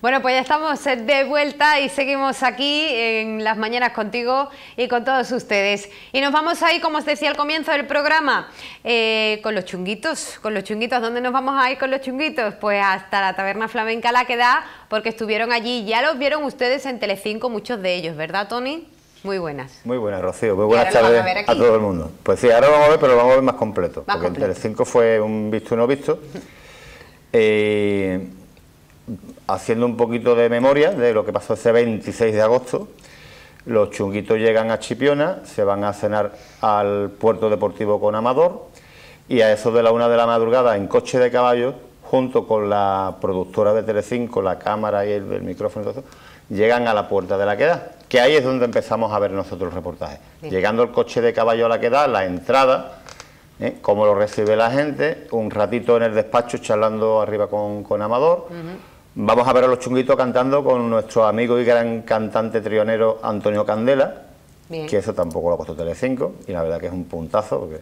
Bueno, pues ya estamos de vuelta y seguimos aquí en las mañanas contigo y con todos ustedes. Y nos vamos ahí, como os decía al comienzo del programa, eh, con los chunguitos. Con los chunguitos, ¿dónde nos vamos a ir con los chunguitos? Pues hasta la taberna flamenca La Queda, porque estuvieron allí. Ya los vieron ustedes en Telecinco, muchos de ellos, ¿verdad, Tony? Muy buenas. Muy buenas, Rocío. Muy buenas tardes a, todo el mundo. Pues sí, ahora lo vamos a ver, pero lo vamos a ver más completo. porque en Telecinco fue un visto y no visto. eh, haciendo un poquito de memoria de lo que pasó ese 26 de agosto, los chunguitos llegan a Chipiona, se van a cenar al puerto deportivo con Amador y a eso de la una de la madrugada en coche de caballo, junto con la productora de Telecinco, la cámara y el, micrófono y todo llegan a la puerta de la queda, que ahí es donde empezamos a ver nosotros el reportaje. Llegando el coche de caballo a la queda, la entrada, ¿eh? cómo lo recibe la gente, un ratito en el despacho charlando arriba con, Amador. Vamos a ver a los chunguitos cantando con nuestro amigo y gran cantante trionero Antonio Candela, que eso tampoco lo ha puesto Telecinco, y la verdad que es un puntazo, porque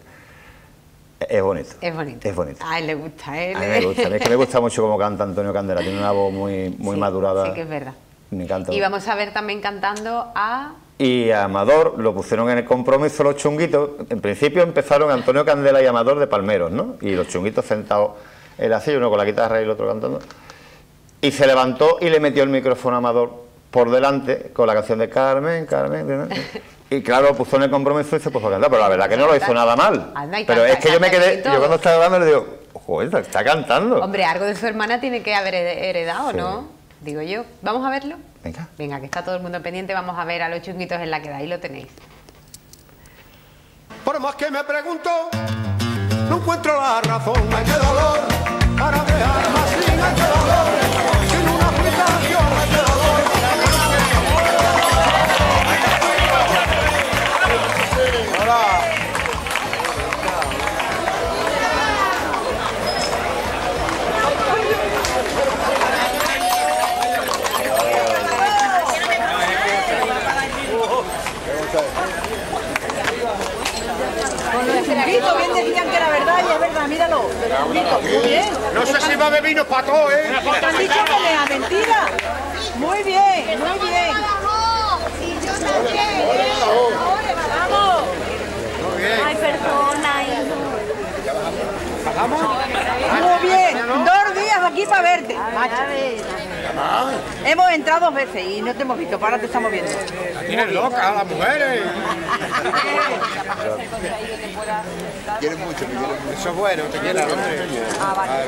es bonito. Es bonito. Es bonito. A él le gusta, ¿eh? A él me gusta. Es que me gusta mucho cómo canta Antonio Candela. Tiene una voz muy, muy madurada. Sí, que es verdad. Me encanta. Y vamos a ver también cantando a... Y a Amador lo pusieron en el compromiso los chunguitos. En principio empezaron Antonio Candela y Amador de Palmeros, ¿no? Y los chunguitos sentados en la silla, uno con la guitarra y el otro cantando. Y se levantó y le metió el micrófono a Amador por delante con la canción de Carmen, Carmen. Y claro, puso en el compromiso y se puso a cantar, pero la verdad que no lo hizo nada mal. pero es que yo me quedé, yo cuando estaba hablando le digo, joder, está cantando. Hombre, algo de su hermana tiene que haber heredado, ¿no? Digo yo. ¿Vamos a verlo? Venga. Venga, que está todo el mundo pendiente, vamos a ver a los chunguitos en la queda, ahí lo tenéis. Por más que me pregunto, no encuentro la razón, hay que dolor para dejar más sin que dolor. Míralo. Muy bien. No sé si va a beber vino para todo, ¿eh? Porque han dicho que mentira. Muy bien, muy bien. Y yo también. Vamos. Muy bien. Hay personas. ¿Bajamos? Muy bien. Dos días aquí para verte. Hemos entrado dos veces y no te hemos visto, para ahora te estamos viendo. Tienes loca a las mujeres. Quieren mucho, Eso es bueno, te quieren hombre. Ah,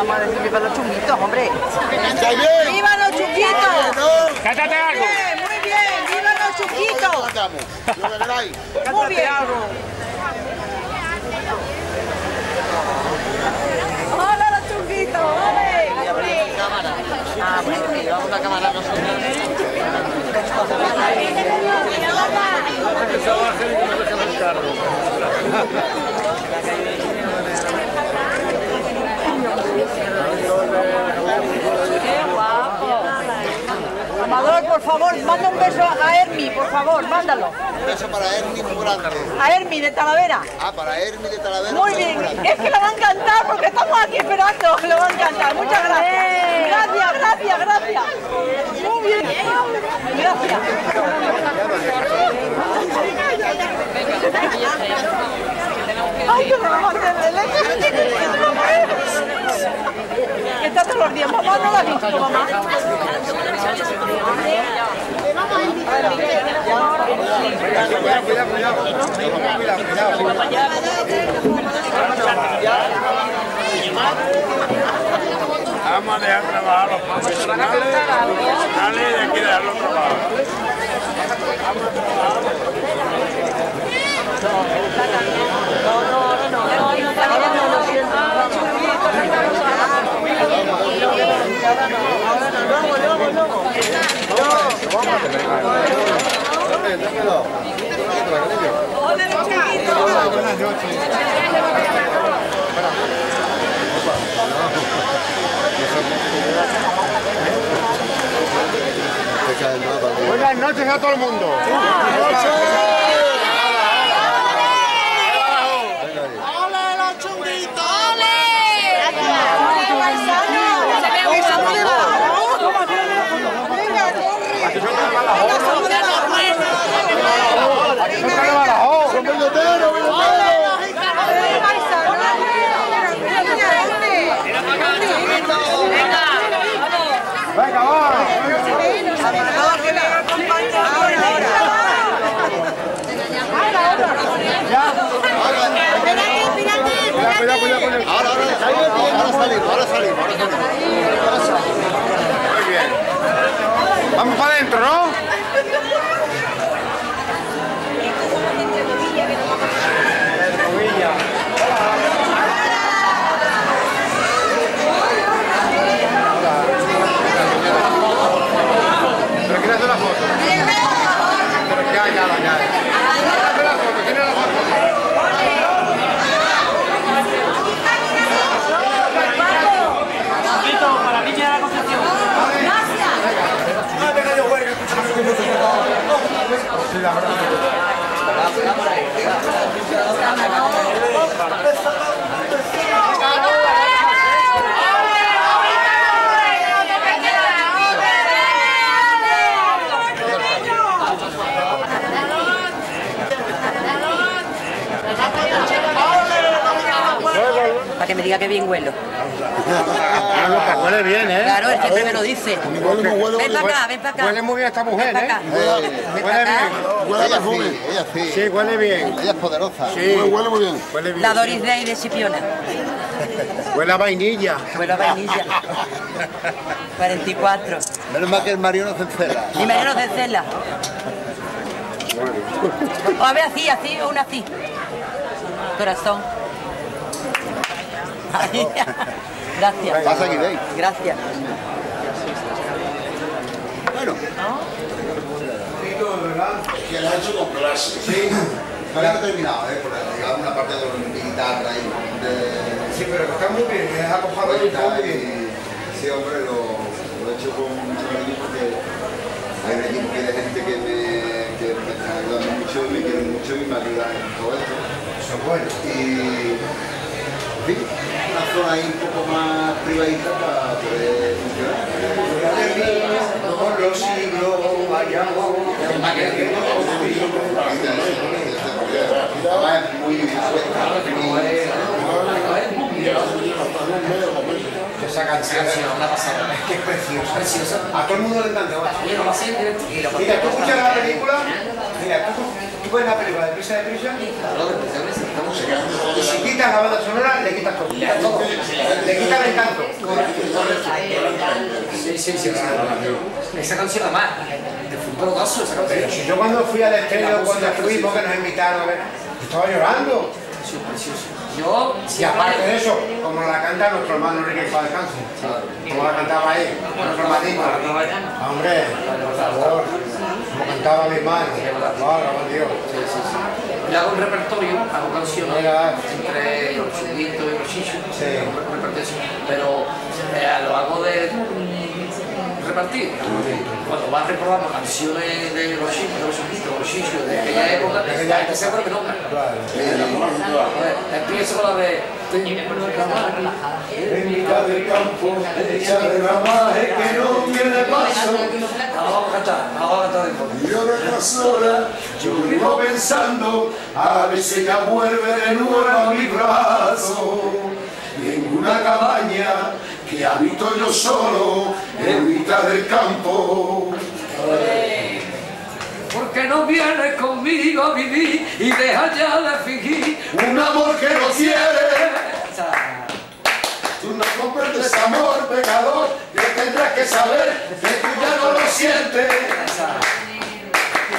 Vamos a decir viva los chunguitos, hombre. ¡Viva los chunguitos! ¡Cántate algo! Muy bien, viva los chunguitos. Muy bien. ¡Hola los chunguitos! ¡Ole! Ah, bueno, llevamos la cámara nosotros. Amador, por favor, manda un beso a Hermi, por favor, mándalo. Un beso para Hermi muy grande. A Hermi de Talavera. Ah, para Hermi de Talavera. Muy bien, es que lo van a encantar porque estamos aquí esperando, lo van a encantar. Muchas gracias. Gracias, gracias, gracias. Muy bien. Gracias. Ay, que no vamos a Todos los días. Mamá no la ha visto, mamá. Vamos a dejar trabajar a los profesionales. Dale, hay que trabajar. No, no, ahora Buenas noches a todo el mundo. Ahora, ahora, ahora salimos, ahora salimos, ahora salimos. Muy bien. Vamos para adentro, ¿no? Pero quiere hacer la foto. Pero ya, ya, ya. Que me diga que bien huelo. Huele bien, ¿eh? Claro, él siempre me lo dice. Ven para acá, ven para acá. Huele muy bien esta mujer, Ven para ¿eh? Eh, Huele bien. Huele a perfume. Ella sí. Sí, huele bien. Ella es poderosa. Sí. Huele muy bien. Huele bien. La Doris Day de Chipiona. Huele a vainilla. Huelo a vainilla. 44. Menos mal que el marido no se encela. Y Mariano de Cela. O a ver, así, así, o una así. Corazón. Gracias. Pasa aquí, veis. Gracias. Bueno. que la ha hecho con clase. Sí. No he terminado, ¿eh? Porque llegaba una parte de la guitarra y de... Sí, pero está muy bien. Me deja cojado y- Sí, hombre, lo, lo he hecho con mucho cariño porque hay un equipo de gente que me, que me está ayudando mucho y me quieren mucho y me ayudan en todo esto. Eso es bueno. Y, en fin, una zona ahí un poco más privadita para poder funcionar. Los siglos vayamos. Además es muy Esa canción es que es preciosa. preciosa. A todo el mundo le encanta. Mira, tú escuchas la película. Mira, tú, ves la película de Prisa de Prisa. Y si quitas la banda sonora, le quitas todo. Le quitas el encanto. Sí, sí, sí, sí. Esa canción además, de fútbol gozo esa canción. Si yo cuando fui al estreno, cuando fuimos, que nos invitaron a ver, estaba llorando. Precioso, precioso. Yo, Y aparte de eso, como la canta nuestro hermano Enrique para descanse, como la cantaba él, nuestro hermanito. Hombre, por favor, como cantaba yo hago un repertorio, hago canciones Mira. entre los chunguitos y los chichos, Sí. pero eh, lo hago de repartir. Cuando vas recordando canciones de los chicos, de los chichos, de aquella época, la gente se acuerda que nombra. A ver, Empiezo con la de... En mitad del campo, hecha de ramaje que no tiene paso. Vamos a cantar, la vamos a cantar después. Y ahora las horas, yo vivo pensando, a ver si ella vuelve de nuevo a mi brazo. Y en una cabaña que habito yo solo, en mitad del campo. Porque no vienes conmigo a vivir y deja ya de fingir Un amor que no quiere. Tú no comprendes amor, pecador, que tendrás que saber que tú ya no lo sientes.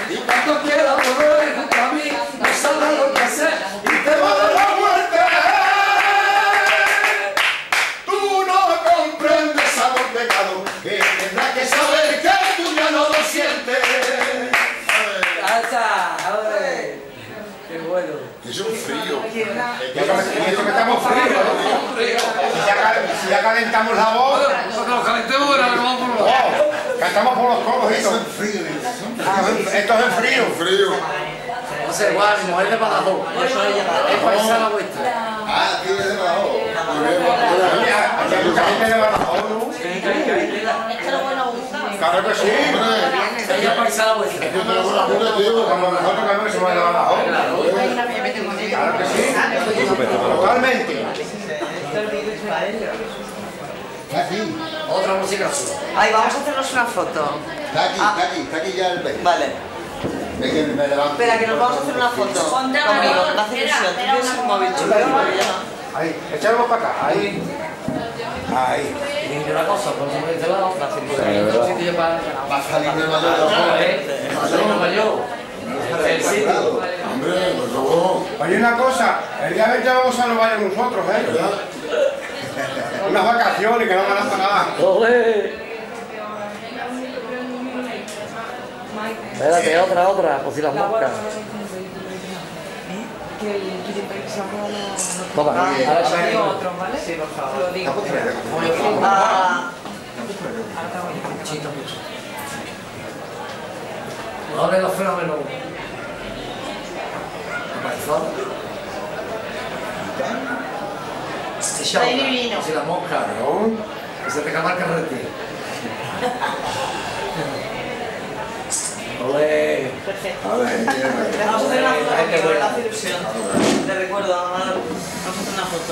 Y cuando quieras volver junto a mí, no sabrás lo que hacer y te va a dar la muerte. Tú no comprendes amor, pecador, que tendrás que saber que tú ya no lo sientes. ¡Qué bueno! Es un frío. Y eso que estamos fríos. Si ya, calentamos la voz, Porque los calentemos ahora, vamos por los... oh, cantamos por los codos, hijo. Eso es frío. Esto es el frío. Frío. No sé, igual, mi mujer de Badajoz. Es paisana vuestra. Ah, aquí es de Badajoz. Hay mucha gente de Badajoz, ¿no? Claro que sí. Ella es paisana vuestra. Yo una puta, tío. Como nosotros que somos de Badajoz. Claro que sí. Totalmente. Aquí, Otra música azul. Ay, vamos a hacernos una foto. está aquí, está aquí, está aquí ya el baile. Vale. Es que me levanto. Espera, que nos vamos a hacer una foto. Conmigo, me hace ilusión. Tú tienes un móvil chulo, pero yo no. Ahí, echamos para acá. Ahí. Ahí. Y una cosa, por la sitio para... A salir de eh, salir. El sitio. Hombre, por favor. Oye, una cosa. El día 20 vamos a los nosotros, ¿eh? Unas vacaciones que no van a pagar. ¡Ole! Espérate, otra, otra, por si las moscas. Toma, ahora sí. otro, ¿vale? Sí, por favor. Lo digo. Ah. Ah. Ahora los fenómenos. Está divino. Si la mosca, ¿No? que se te acaba el carrete. Ole. Perfecto. A ver, Vamos a hacer una foto, me hace ilusión. Te recuerdo, vamos a hacer una foto.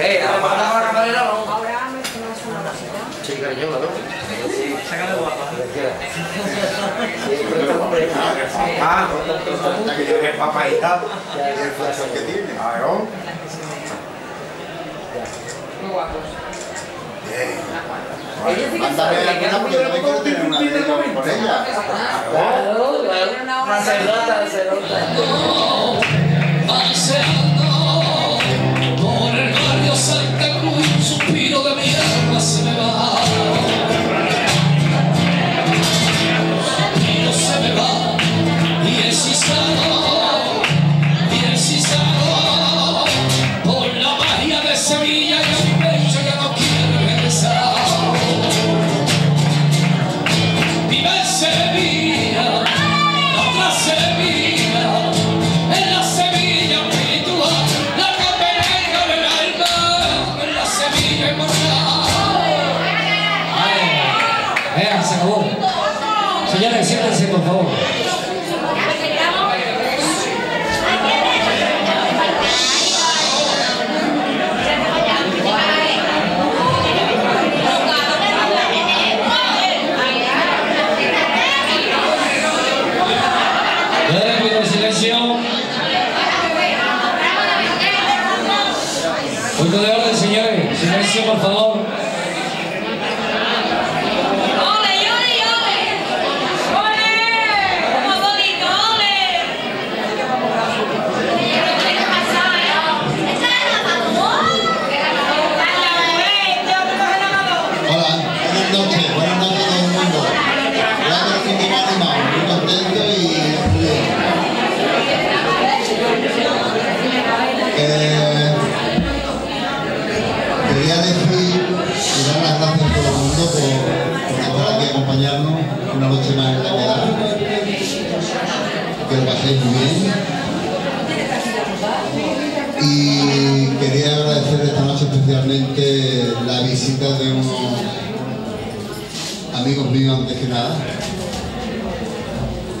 Eh, la camarera no. Ahora me tomas una cosita. Sí, cariño, claro. Sí, Sácame guapa. Ah, hasta que llegue papá y tal. Que tiene. Claro. Muy guapos. Mándame alguna porque yo me quiero tener una video con ella. Claro, claro. Se nota,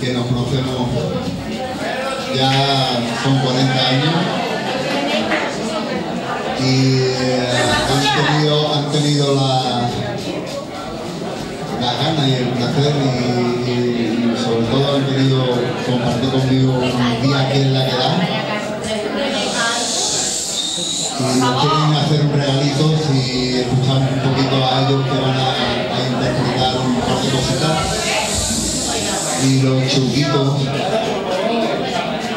que nos conocemos ya son 40 años. Y eh, han tenido, han tenido la, la gana y el placer y, sobre todo han querido compartir conmigo un día aquí en la quedada y nos y los chunguitos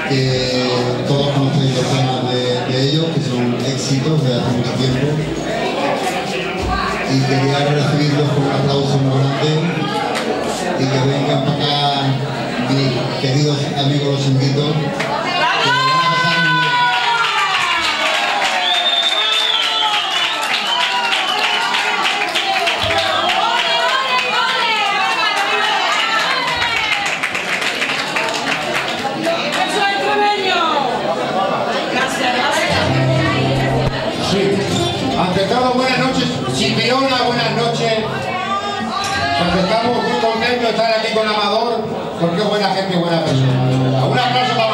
que todos conocéis los temas de, de ellos que son éxitos de hace mucho tiempo. Y quería recibirlos con un aplauso muy grande y que vengan para acá mis queridos amigos los chunguitos porque es buena persona. de verdad. Un aplauso para.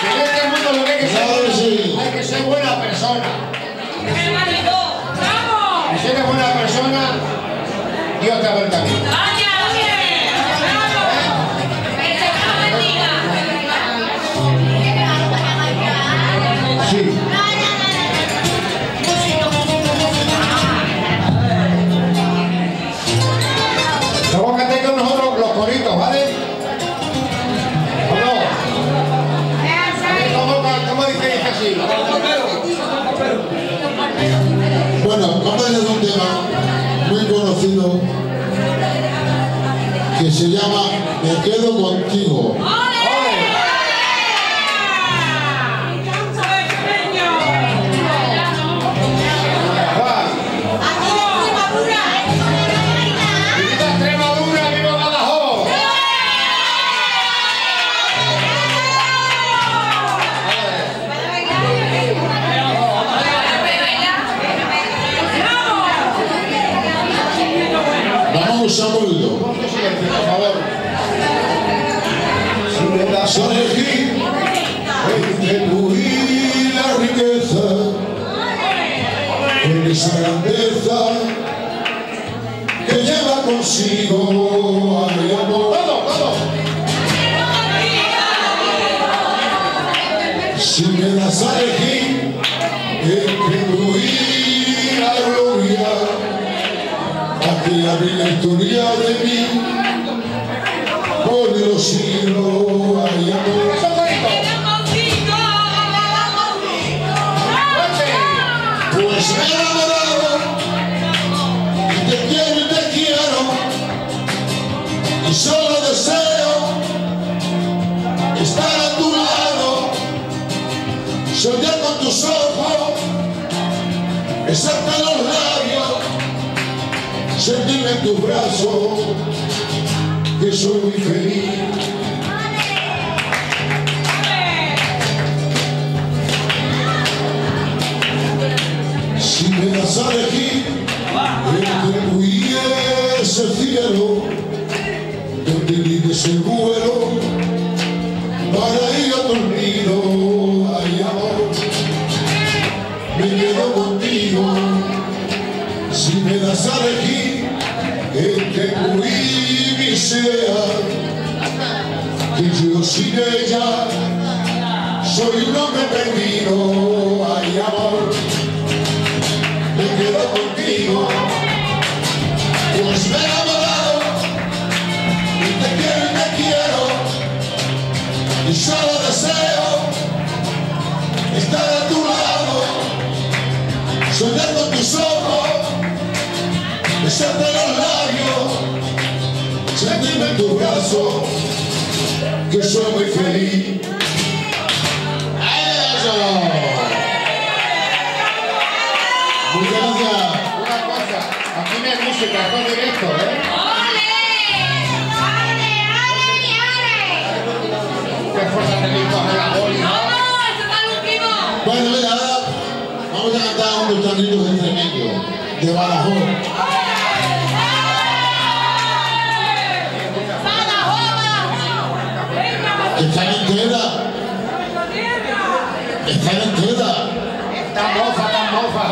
Que en este mundo lo que hay que ser, hay que ser buena persona. Si eres buena persona, Dios te abre el camino. Me quedo contigo. Consigo a mi amor. Si me das a elegir y la gloria, aquella bella historia de mí, brazos, que soy muy feliz. Que soy muy feliz ¡Eso! Muchas gracias. Una cosa, aquí no hay música, es directo, ¿eh? Qué fuerza tenéis en la boli, ¿no? Bueno, mira, ahora vamos a cantar unos tanditos de extremeño, de Badajoz. Están entera. Está mofa, está mofa.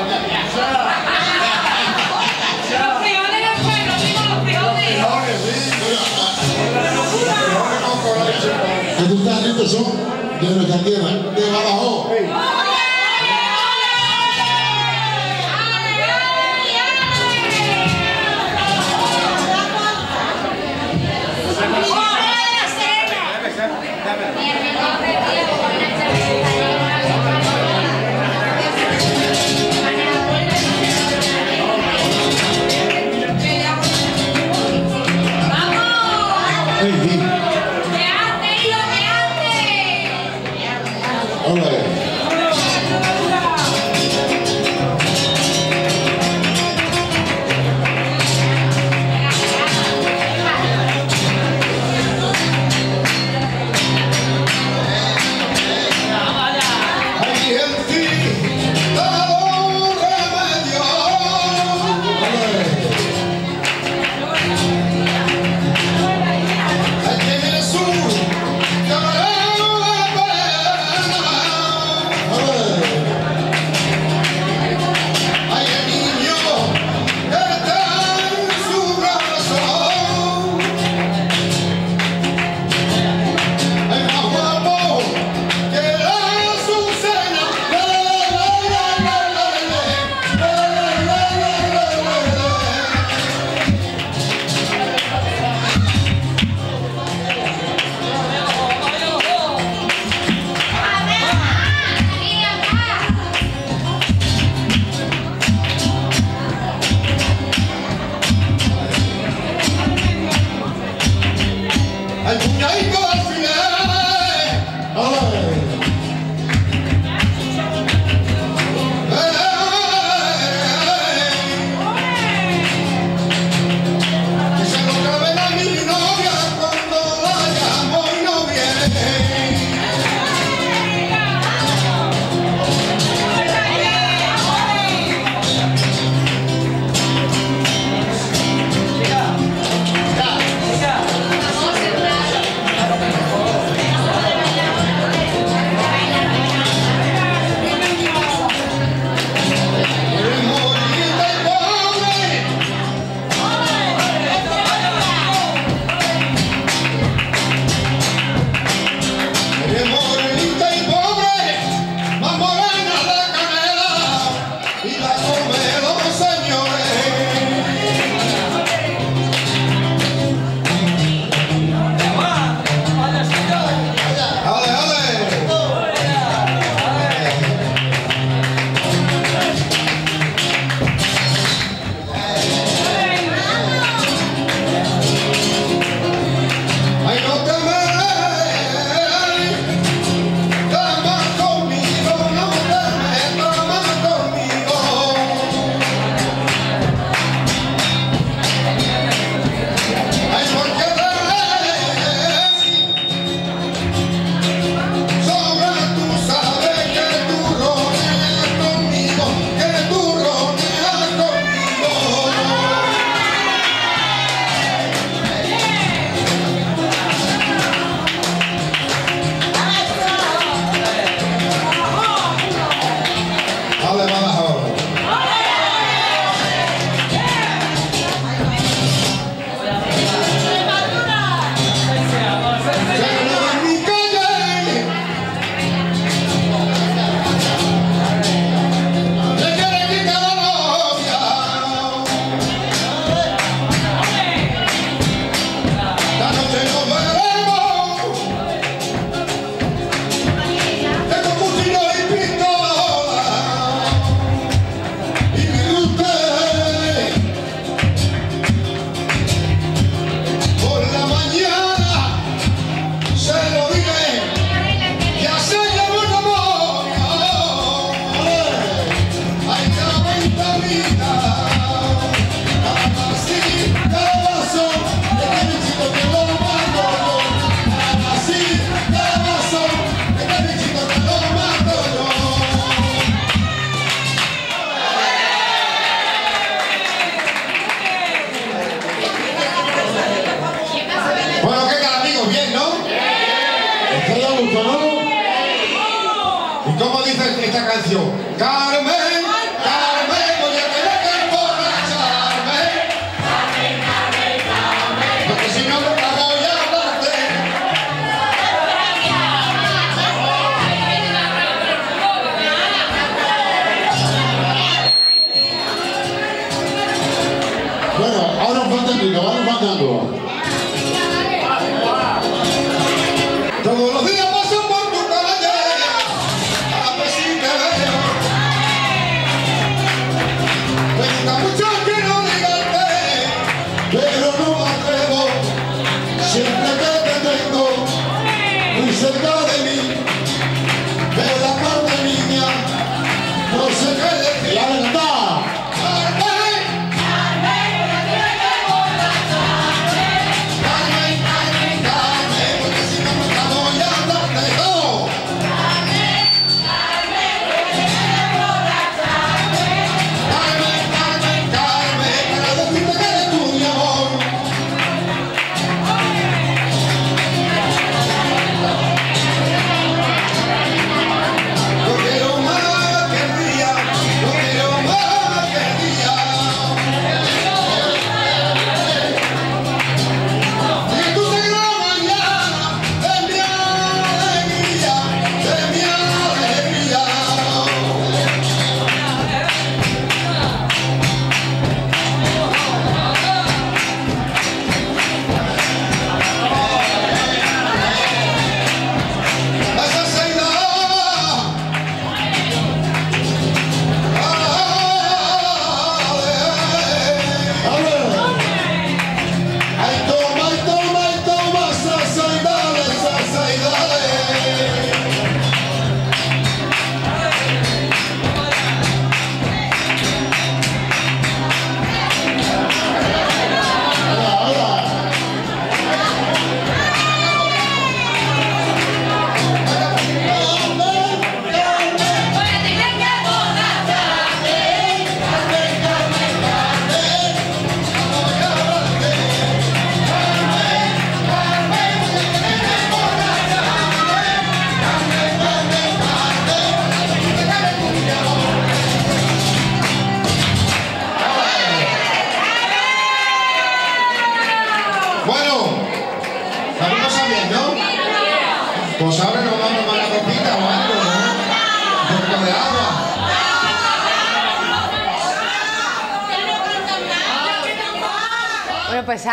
Estos tanditos son de nuestra tierra, de Badajoz.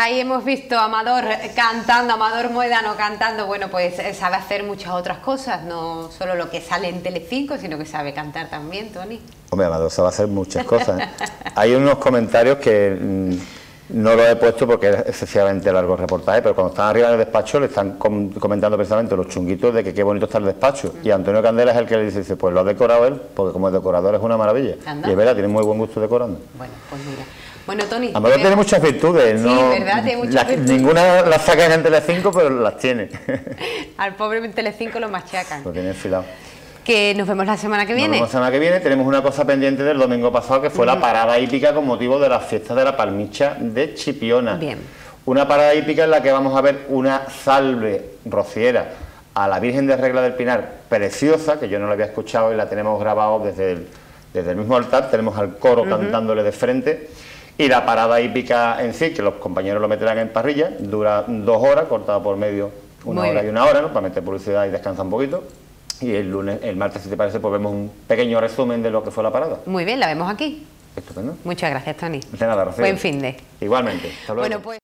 Ahí hemos visto a Amador cantando, Amador Moedano cantando. Bueno, pues eh, sabe hacer muchas otras cosas, no solo lo que sale en Telecinco, sino que sabe cantar también, Tony. Hombre, Amador sabe hacer muchas cosas. ¿eh? Hay unos comentarios que mm, no los he puesto porque es excesivamente largo el reportaje, pero cuando están arriba en el despacho le están com- comentando precisamente los chunguitos de que qué bonito está el despacho. Y Antonio Candela es el que le dice, dice, pues lo ha decorado él, porque como el decorador es una maravilla. Anda. Y es verdad, tiene muy buen gusto decorando. Bueno, pues mira. Bueno, Tony. Amador eh, tiene muchas virtudes, Sí, no, verdad, tiene muchas la- virtudes. ninguna las saca en Telecinco, pero las tiene. Al pobre Telecinco lo machacan. lo tiene enfilado. Que nos vemos la semana que Nos viene. vemos la semana que viene. Tenemos una cosa pendiente del domingo pasado que fue la parada hípica con motivo de las fiestas de la Palmicha de Chipiona. Bien. Una parada hípica en la que vamos a ver una salve rociera a la Virgen de Regla del Pinar, preciosa, que yo no la había escuchado y la tenemos grabado desde el, desde el mismo altar. Tenemos al coro cantándole de frente. Y la parada hípica en sí, que los compañeros lo meterán en parrilla, dura dos horas, cortada por medio una Muy hora bien. y una hora, ¿no? Para meter publicidad y descansar un poquito. Y el lunes, el martes, si te parece, pues vemos un pequeño resumen de lo que fue la parada. Muy bien, la vemos aquí. Estupendo. Muchas gracias, Tony. De nada, Rocío. Buen fin de. Igualmente. Hasta luego. Bueno, pues.